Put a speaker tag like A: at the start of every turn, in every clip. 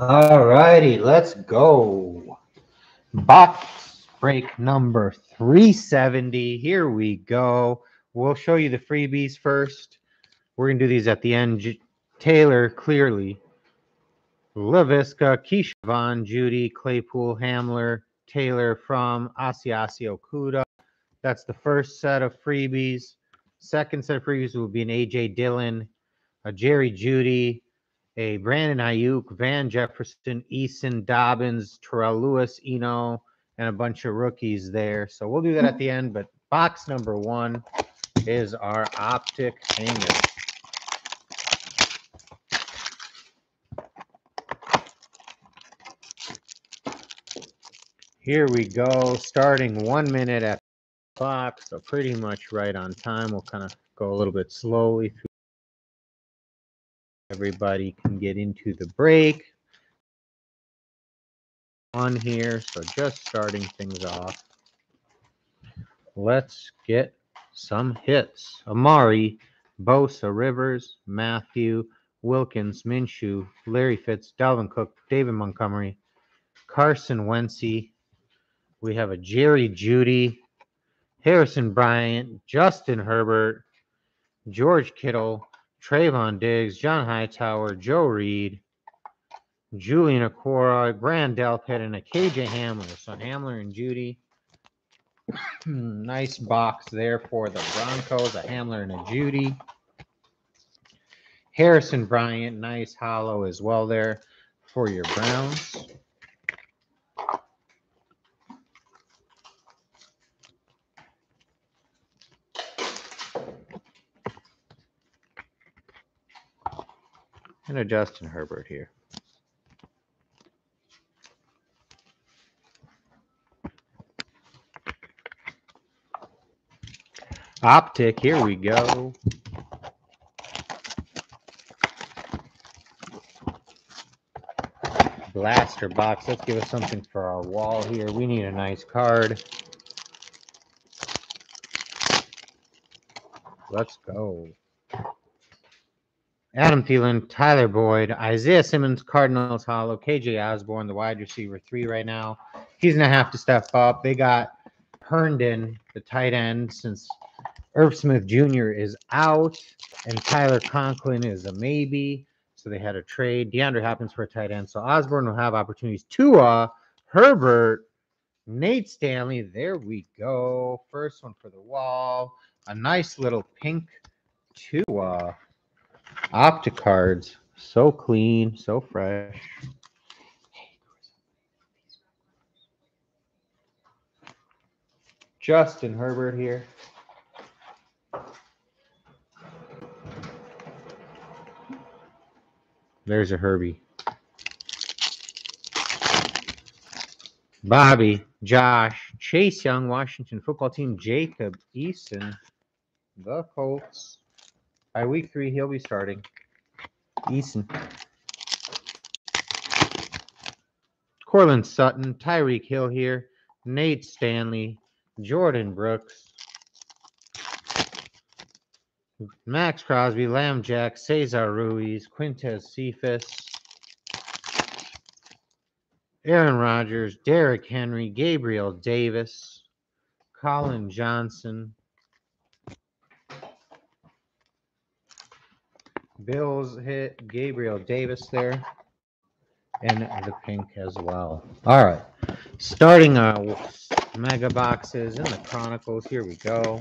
A: All righty, let's go. Box break number 370. Here we go. We'll show you the freebies first. We're going to do these at the end. Taylor, clearly. Laviska, Keisha Judy, Claypool, Hamler, Taylor from Asiasi Okudah. That's the first set of freebies. Second set of freebies will be an AJ Dillon, a Jerry Jeudy, a Brandon Aiyuk, Van Jefferson, Eason, Dobbins, Terrell Lewis, Eno, and a bunch of rookies there. So we'll do that at the end. But box number one is our optic hanger. Here we go, starting one minute at the clock, so pretty much right on time. We'll kind of go a little bit slowly through. Everybody can get into the break. On here, so just starting things off. Let's get some hits. Amari, Bosa, Rivers, Matthew, Wilkins, Minshew, Larry Fitz, Dalvin Cook, David Montgomery, Carson Wentzy. We have a Jerry Jeudy, Harrison Bryant, Justin Herbert, George Kittle, Trevon Diggs, John Hightower, Joe Reed, Julian Okwara, Grant Delpit, and a KJ Hamler. So Hamler and Jeudy. nice box there for the Broncos, a Hamler and a Jeudy. Harrison Bryant, nice hollow as well there for your Browns. And a Justin Herbert here. Optic, here we go. Blaster box. Let's give us something for our wall here. We need a nice card. Let's go. Adam Thielen, Tyler Boyd, Isaiah Simmons, Cardinals Hollow, KJ Osborn, the wide receiver three right now. He's gonna have to step up. They got Herndon, the tight end, since Irv Smith Jr. is out, and Tyler Conklin is a maybe. So they had a trade. DeAndre Hopkins for a tight end. So Osborn will have opportunities. Tua, Herbert, Nate Stanley. There we go. First one for the wall. A nice little pink Tua. Optic cards. So clean, so fresh. Justin Herbert here. There's a Herbie. Bobby, Josh, Chase Young, Washington football team, Jacob Eason, the Colts. By week three, he'll be starting. Eason. Courtland Sutton, Tyreek Hill here, Nate Stanley, Jordan Brooks, Maxx Crosby, Lamb Jack, Cesar Ruiz, Quintez Cephus, Aaron Rodgers, Derrick Henry, Gabriel Davis, Collin Johnson, Bills hit Gabriel Davis there, and the pink as well. All right, starting our mega boxes in the Chronicles. Here we go.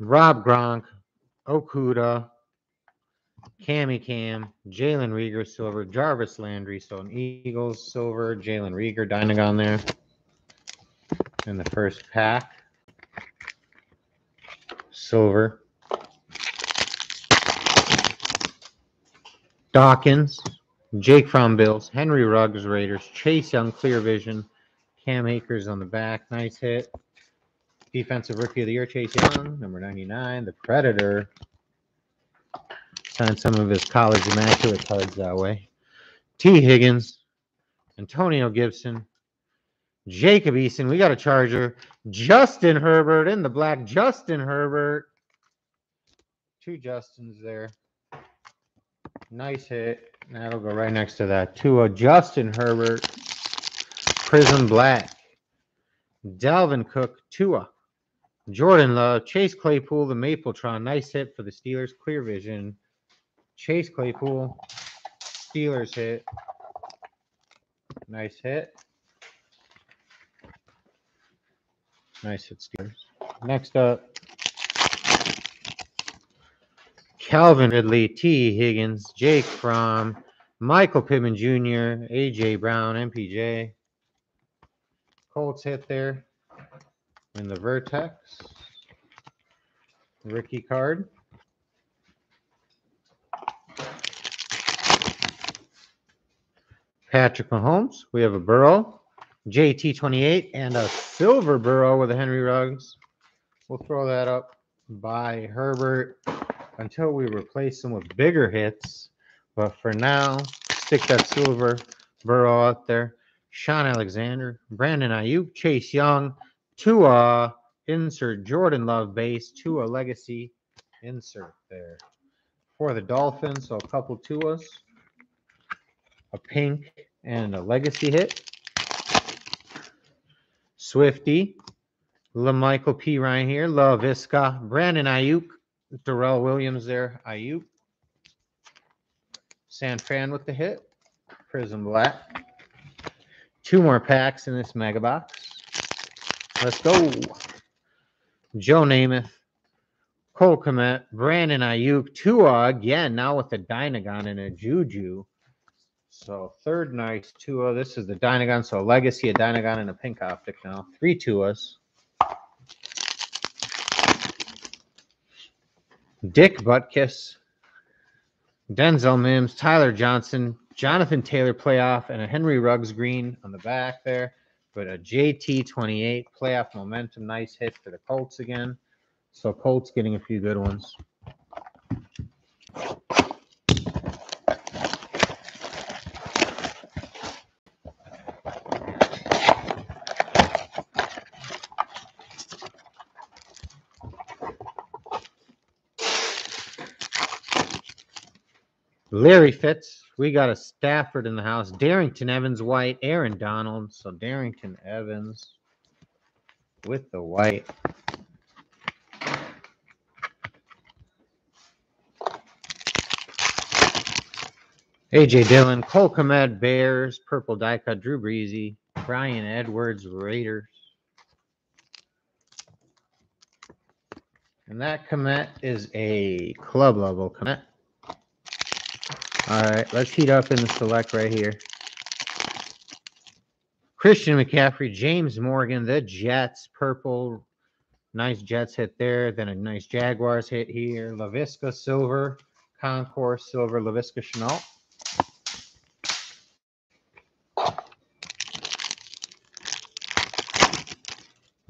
A: Rob Gronk, Okudah, Cammy Cam, Jalen Reagor silver, Jarvis Landry, so an Eagles silver, Jalen Reagor Dynagon there in the first pack. Silver. Dawkins, Jake Fromm Bills, Henry Ruggs Raiders, Chase Young Clear Vision, Cam Akers on the back, nice hit. Defensive Rookie of the Year, Chase Young, number 99, the Predator. Signed some of his college immaculate cards that way. T. Higgins, Antonio Gibson, Jacob Eason. We got a Charger. Justin Herbert in the black. Justin Herbert. Two Justins there. Nice hit. That'll go right next to that. To a Justin Herbert. Prism Black. Dalvin Cook. Tua. Jordan Love. Chase Claypool. The Mapletron. Nice hit for the Steelers. Clear vision. Chase Claypool. Steelers hit. Nice hit. Nice hit, Steelers. Next up, Calvin Ridley, T. Higgins, Jake Fromm, Michael Pittman Jr., AJ Brown, MPJ. Colts hit there in the Vertex. Ricky card. Patrick Mahomes. We have a Burrow, JT28, and a silver Burrow with a Henry Ruggs. We'll throw that up by Herbert until we replace them with bigger hits. But for now, stick that silver Burrow out there. Shaun Alexander, Brandon Aiyuk, Chase Young, Tua, insert Jordan Love base, Tua legacy, insert there. For the Dolphins, so a couple Tuas a pink, and a legacy hit. Swifty, La'Mical Perine here, Laviska, Brandon Aiyuk, Darrell Williams there, Aiyuk. San Fran with the hit, Prism Black. Two more packs in this mega box. Let's go. Joe Namath, Cole Kmet, Brandon Aiyuk, Tua again, now with the Dynagon and a Juju. So third nice Tua. This is the Dynagon. So a Legacy, a Dynagon, and a pink optic now. Three Tuas. Dick Butkus, Denzel Mims, Tyler Johnson, Jonathan Taylor playoff, and a Henry Ruggs green on the back there. But a JT 28 playoff momentum. Nice hit for the Colts again. So Colts getting a few good ones. Larry Fitz. We got a Stafford in the house. Darrynton Evans White. Aaron Donald. So Darrynton Evans with the white. AJ Dillon, Cole Kmet, Bears, Purple Cut, Drew Breezy, Bryan Edwards, Raiders. And that Kmet is a club level Kmet. All right, let's heat up in the select right here. Christian McCaffrey, James Morgan, the Jets, purple. Nice Jets hit there. Then a nice Jaguars hit here. Laviska silver, Concourse silver, Laviska Shenault.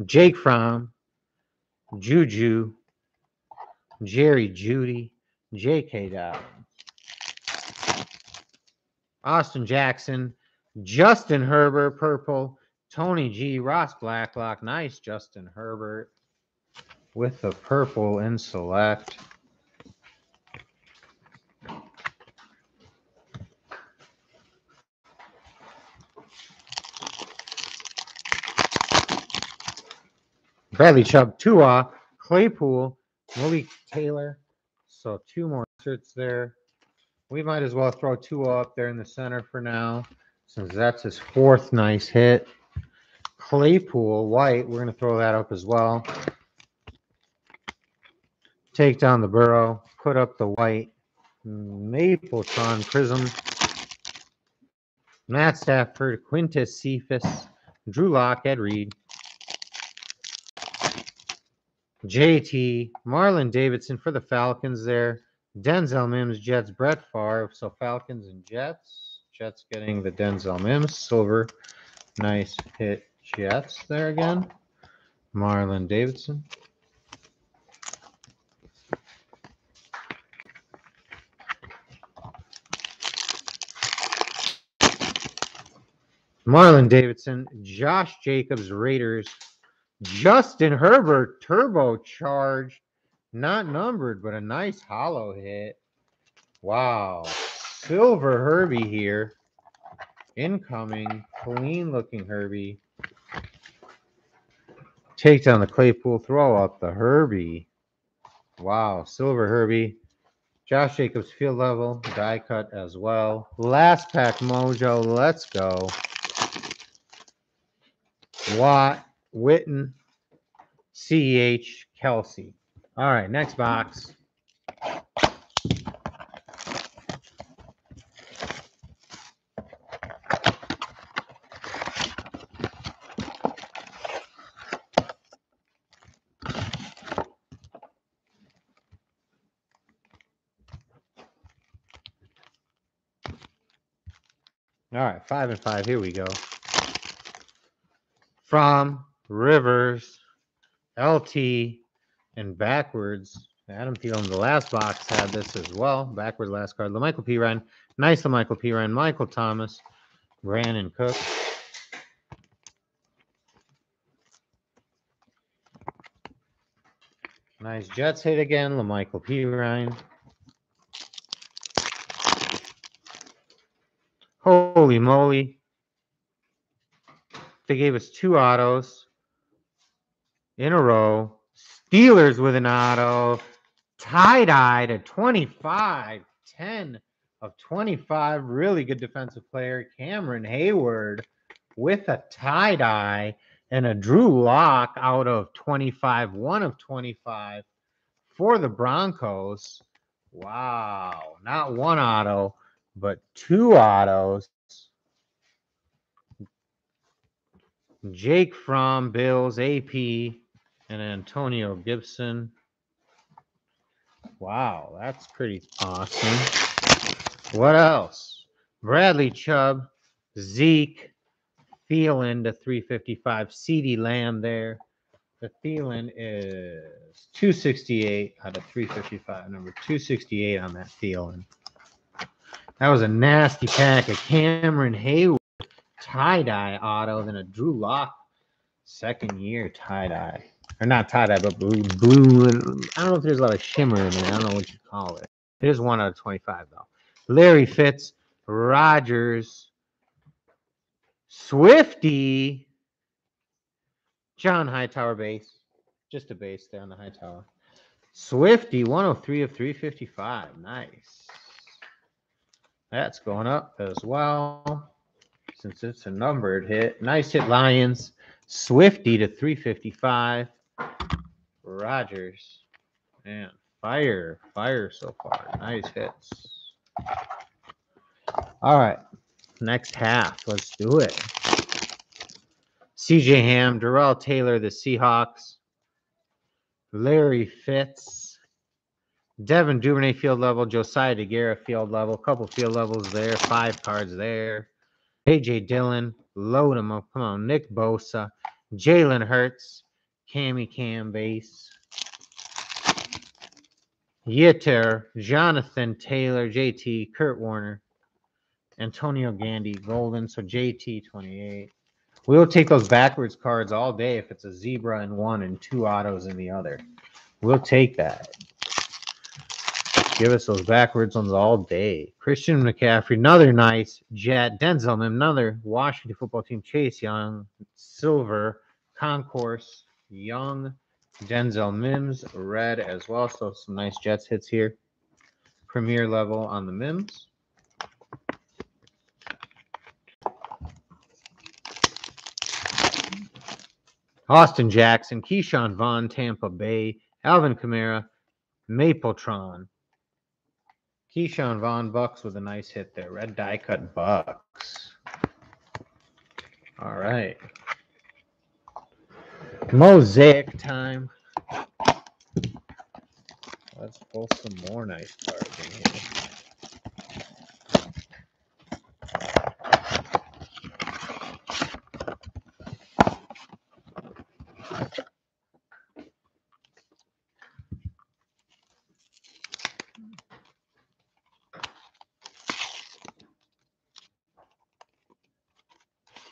A: Jake Fromm, Juju, Jerry Jeudy, J.K. Dobbins. Austin Jackson, Justin Herbert, purple, Tony G, Ross Blacklock, nice Justin Herbert with the purple in select. Bradley Chubb, Tua, Claypool, Malik Taylor. So two more shirts there. We might as well throw Tua up there in the center for now, since that's his fourth nice hit. Claypool, white, we're going to throw that up as well. Take down the Burrow, put up the white. Mapletron Prism. Matt Stafford, Quintez Cephus, Drew Lock, Ed Reed. JT, Marlon Davidson for the Falcons there. Denzel Mims, Jets, Brett Favre. So Falcons and Jets. Jets getting the Denzel Mims silver. Nice hit Jets there again. Marlon Davidson. Marlon Davidson, Josh Jacobs, Raiders, Justin Herbert, turbocharged, not numbered, but a nice hollow hit. Wow. Silver Herbie here. Incoming, clean looking Herbie. Take down the Claypool, throw out the Herbie. Wow, Silver Herbie. Josh Jacobs field level, die cut as well. Last pack mojo, let's go. Watt, Witten, CH, Kelce. All right, next box. All right, five and five. Here we go. From Rivers, LT, and backwards. Adam Thielen, the last box, had this as well. Backwards last card. LaMichael P. Ryan. Nice LaMichael P. Ryan. Michael Thomas. Brandon Cook. Nice Jets hit again. LaMichael P. Ryan. Holy moly. They gave us two autos in a row. Steelers with an auto. Tie dye to 25. 10 of 25. Really good defensive player. Cameron Heyward with a tie dye and a Drew Lock out of 25. One of 25 for the Broncos. Wow. Not one auto but two autos. Jake Fromm Bills, AP, and Antonio Gibson. Wow, that's pretty awesome. What else? Bradley Chubb, Zeke, Thielen to 355. CeeDee Lamb there. The Thielen is 268 out of 355. Number 268 on that Thielen. That was a nasty pack. A Cameron Heyward tie dye auto, then a Drew Lock second year tie dye. Or not tie dye, but blue, blue. I don't know if there's a lot of shimmer in it. I don't know what you call it. There's one out of 25, though. Larry Fitz, Rogers, Swifty, John Hightower base. Just a base there on the Hightower. Swifty, 103 of 355. Nice. That's going up as well. Since it's a numbered hit. Nice hit, Lions. Swifty to 355. Rogers. Man, fire. Fire so far. Nice hits. All right. Next half. Let's do it. CJ Ham, Darrell Taylor, the Seahawks. Larry Fitz. Devin Duvernay field level, Josiah DeGuara field level, couple field levels there, five cards there. AJ Dillon, load him up. Come on, Nick Bosa, Jalen Hurts, Cammy Cam base. Yetur, Jonathan Taylor, JT, Kurt Warner, Antonio Gandy, Golden, so JT 28. We'll take those backwards cards all day if it's a zebra in one and two autos in the other. We'll take that. Give us those backwards ones all day. Christian McCaffrey, another nice jet. Denzel, another Washington football team. Chase Young, silver. Concourse, Young. Denzel Mims, red as well. So some nice Jets hits here. Premier level on the Mims. Austin Jackson, Ke'Shawn Vaughn, Tampa Bay, Alvin Kamara, Mapletron, Ke'Shawn Vaughn Bucks with a nice hit there. Red die cut Bucks. All right. Mosaic time. Let's pull some more nice cards in here.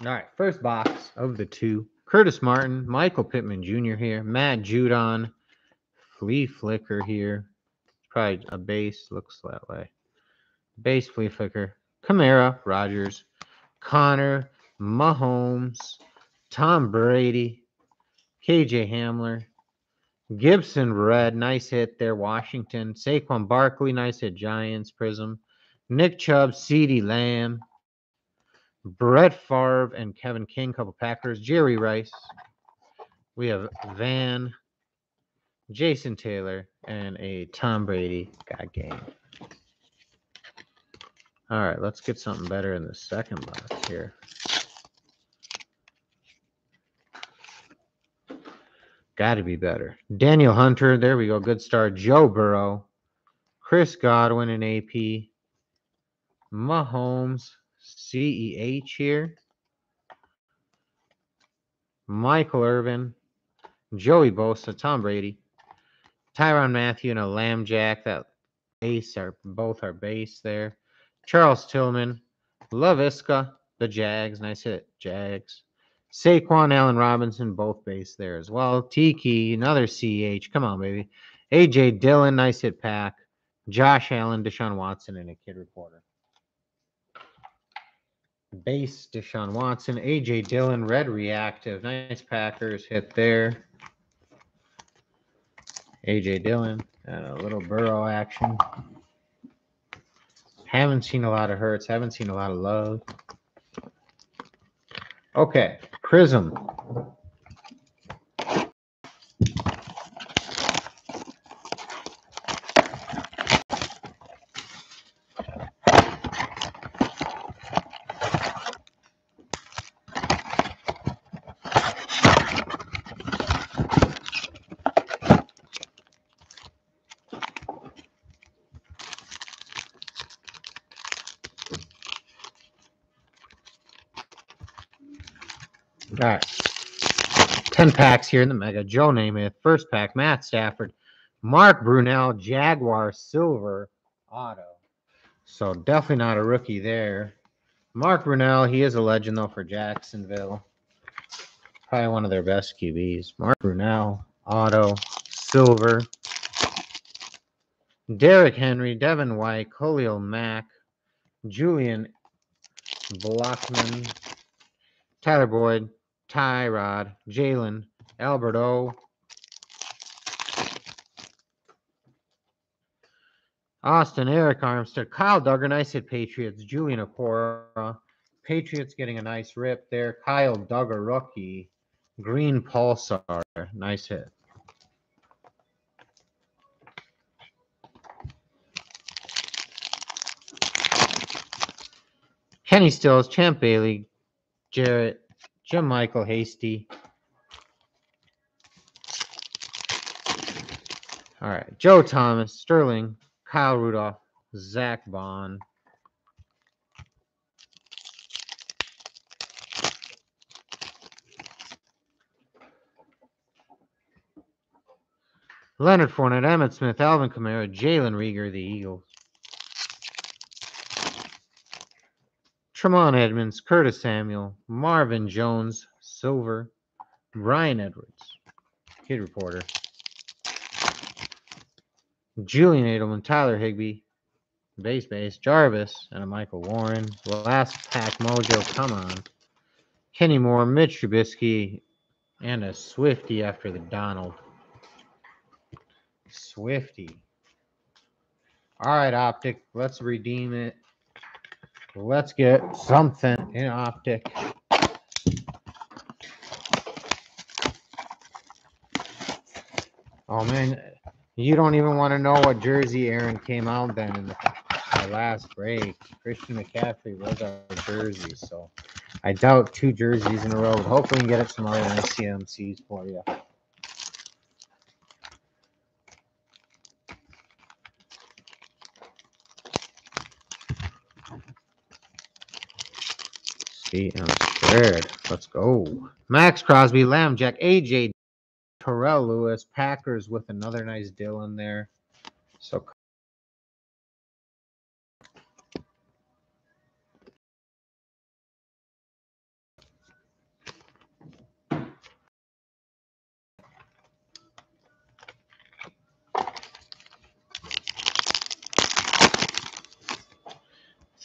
A: All right, first box of the two. Curtis Martin, Michael Pittman Jr. here, Matt Judon, Flea Flicker here. Probably a base, looks that way. Base Flea Flicker, Kamara, Rogers, Connor, Mahomes, Tom Brady, KJ Hamler, Gibson Red, nice hit there, Washington, Saquon Barkley, nice hit, Giants, Prism, Nick Chubb, CeeDee Lamb, Brett Favre and Kevin King, couple Packers. Jerry Rice. We have Van, Jason Taylor, and a Tom Brady got game. All right, let's get something better in the second box here. Got to be better. Danielle Hunter, there we go. Good start. Joe Burrow, Chris Godwin, and AP. Mahomes, CEH here. Michael Irvin, Joey Bosa, Tom Brady, Tyrann Mathieu, and a Lamb Jack. That base are both are base there. Charles Tillman, Laviska, the Jags. Nice hit, Jags. Saquon, Allen Robinson, both base there as well. Tiki, another CH. Come on, baby. AJ Dillon, nice hit pack. Josh Allen, Deshaun Watson, and a kid reporter base Deshaun Watson, AJ Dillon, red reactive. Nice Packers hit there. AJ Dillon, and a little Burrow action. Haven't seen a lot of hurts, haven't seen a lot of love. Okay, Prism. All right. 10 packs here in the Mega. Joe Namath, first pack. Matt Stafford, Mark Brunell, Jaguar Silver Auto. So definitely not a rookie there. Mark Brunell, he is a legend though for Jacksonville. Probably one of their best QBs. Mark Brunell, Auto, Silver. Derrick Henry, Devin White, Khalil Mack, Julian Blackmon, Tyler Boyd, Tyrod, Jalen, Alberto, Austin, Arik Armstead, Kyle Dugger, nice hit Patriots, Julian Okwara, Patriots getting a nice rip there, Kyle Dugger, rookie, Green Pulsar, nice hit. Kenny Stills, Champ Bailey, Jarrett, JaMycal Hasty. All right. Joe Thomas, Sterling, Kyle Rudolph, Zach Bond. Leonard Fournette, Emmitt Smith, Alvin Kamara, Jalen Reagor, the Eagles. Tremont Edmonds, Curtis Samuel, Marvin Jones, Silver, Bryan Edwards, Kid Reporter, Julian Edelman, Tyler Higbee, Base Base, Jarvis, and a Michael Warren. Last pack mojo, come on. Kenny Moore, Mitch Trubisky, and a Swifty after the Donald. Swifty. All right, Optic, let's redeem it. Let's get something in Optic. Oh man, you don't even want to know what jersey Aaron came out then in the, last break. Christian McCaffrey was our jersey, so I doubt two jerseys in a row. Hopefully, we can get it some other nice CMCs for you. I'm scared. Let's go. Maxx Crosby, Lamb Jack, AJ Terrell Lewis, Packers with another nice deal in there. So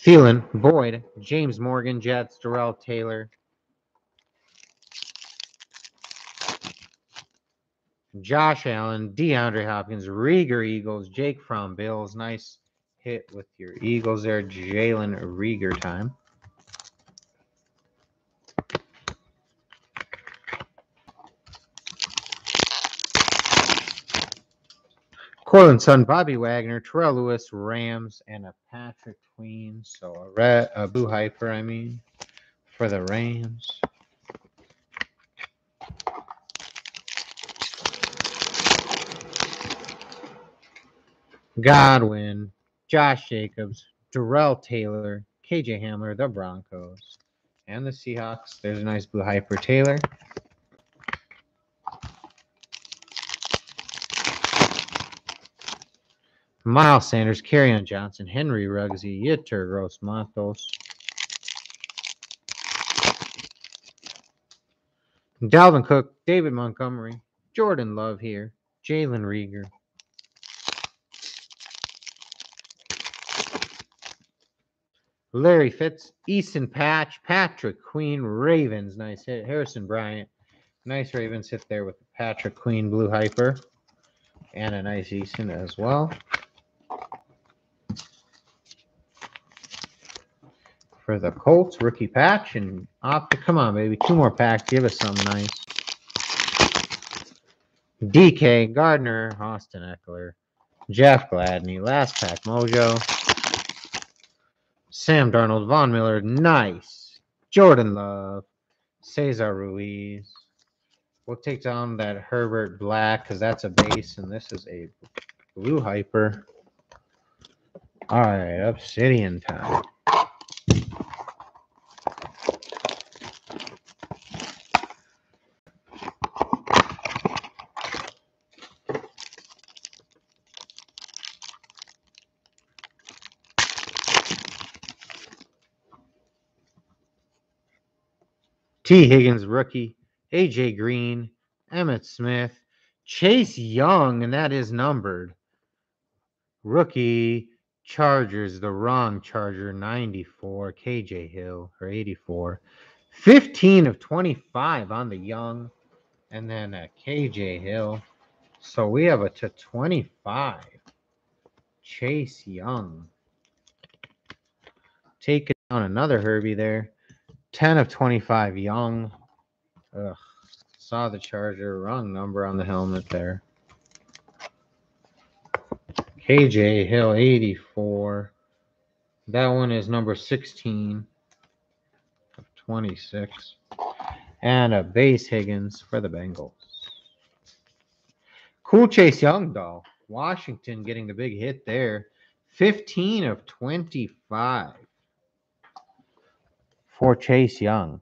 A: Thielen, Boyd, James Morgan, Jets, Darrell Taylor, Josh Allen, DeAndre Hopkins, Reagor Eagles, Jake Fromm Bills. Nice hit with your Eagles there. Jalen Reagor time. Cortland Son, Bobby Wagner, Terrell Lewis, Rams, and a Patrick Queen. So a, red, a Boo Hyper, I mean, for the Rams. Godwin, Josh Jacobs, Darrell Taylor, KJ Hamler, the Broncos, and the Seahawks. There's a nice blue hyper Taylor. Miles Sanders, Kerryon Johnson, Henry Ruggsy, Yetur Gross Matos. Dalvin Cook, David Montgomery, Jordan Love here, Jalen Reagor. Larry Fitz, Easton Patch, Patrick Queen, Ravens. Nice hit. Harrison Bryant. Nice Ravens hit there with Patrick Queen Blue Hyper. And a nice Easton as well. For the Colts, rookie patch and Optic. Come on, baby. Two more packs. Give us something nice. DK, Gardner, Austin Ekeler, Jeff Gladney, last pack mojo. Sam Darnold, Von Miller, nice. Jordan Love, Cesar Ruiz. We'll take down that Herbert Black because that's a base, and this is a blue hyper. All right, Obsidian time. T. Higgins, rookie. AJ Green, Emmitt Smith, Chase Young, and that is numbered. Rookie Chargers, the wrong Charger, 94. KJ Hill, or 84. 15 of 25 on the Young, and then uh, KJ Hill. So we have a to 25. Chase Young. Taking down another Herbie there. 10 of 25 young. Ugh. Saw the Charger. Wrong number on the helmet there. KJ Hill 84. That one is number 16 of 26. And a base Higgins for the Bengals. Cool Chase Young, though. Washington getting the big hit there. 15 of 25 for Chase Young.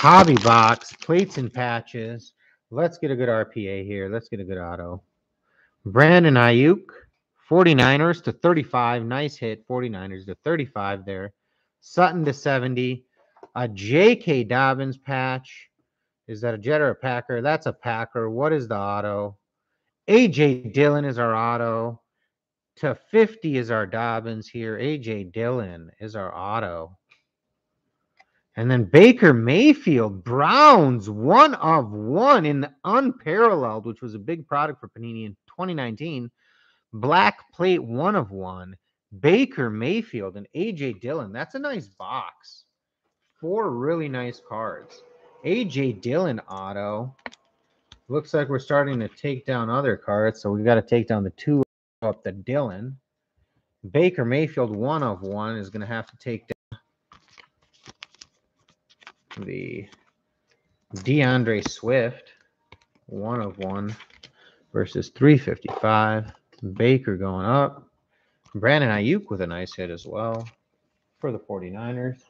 A: Hobby box, plates and patches. Let's get a good RPA here. Let's get a good auto. Brandon Aiyuk, 49ers to 35. Nice hit. 49ers to 35 there. Sutton to 70. A J.K. Dobbins patch. Is that a Jet or a Packer? That's a Packer. What is the auto? A.J. Dillon is our auto. To 50 is our Dobbins here. A.J. Dillon is our auto. And then Baker Mayfield, Browns, one of one in the unparalleled, which was a big product for Panini in 2019. Black plate, one of one. Baker Mayfield and AJ Dillon. That's a nice box. Four really nice cards. AJ Dillon auto. Looks like we're starting to take down other cards, so we've got to take down the two up the Dillon. Baker Mayfield, one of one, is going to have to take down the DeAndre Swift, one of one versus 355. Baker going up. Brandon Aiyuk with a nice hit as well for the 49ers.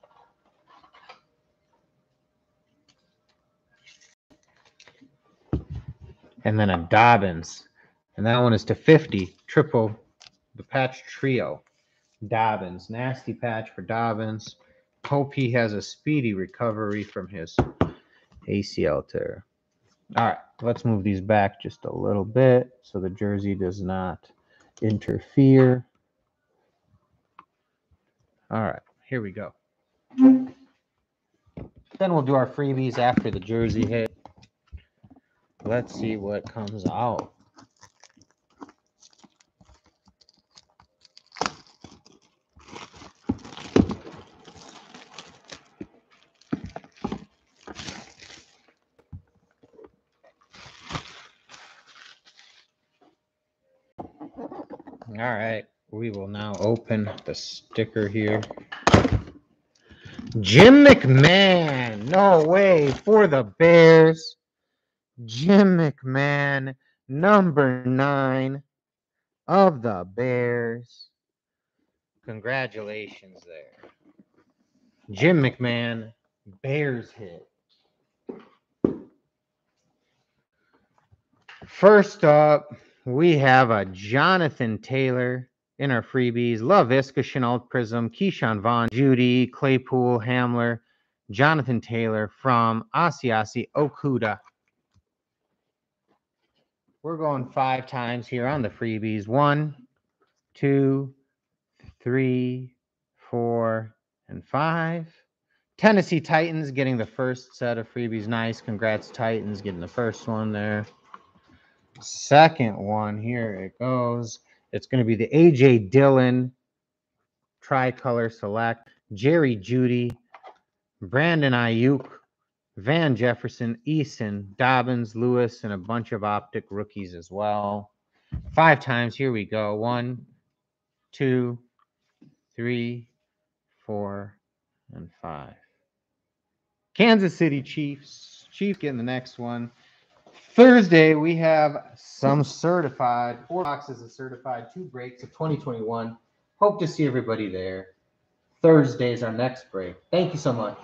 A: And then a Dobbins. And that one is to 50. Triple the patch trio. Dobbins. Nasty patch for Dobbins. Hope he has a speedy recovery from his ACL tear. All right, let's move these back just a little bit so the jersey does not interfere. All right, here we go. Then we'll do our freebies after the jersey hit. Let's see what comes out. All right, we will now open the sticker here. Jim McMahon, no way for the Bears. Jim McMahon, number nine of the Bears. Congratulations there. Jim McMahon, Bears hit. First up, we have a Jonathan Taylor in our freebies. Love Iska, Shenault Prizm, Ke'Shawn Vaughn, Jeudy, Claypool, Hamler, Jonathan Taylor from Asiasi Okudah. We're going five times here on the freebies. One, two, three, four, and five. Tennessee Titans getting the first set of freebies. Nice. Congrats, Titans, getting the first one there. Second one, here it goes. It's going to be the AJ Dillon tricolor select, Jerry Jeudy, Brandon Aiyuk, Van Jefferson, Eason, Dobbins, Lewis, and a bunch of optic rookies as well. Five times. Here we go. One, two, three, four, and five. Kansas City Chiefs. Chief getting the next one. Thursday, we have some certified, four boxes of certified, two breaks of 2021. Hope to see everybody there. Thursday is our next break. Thank you so much.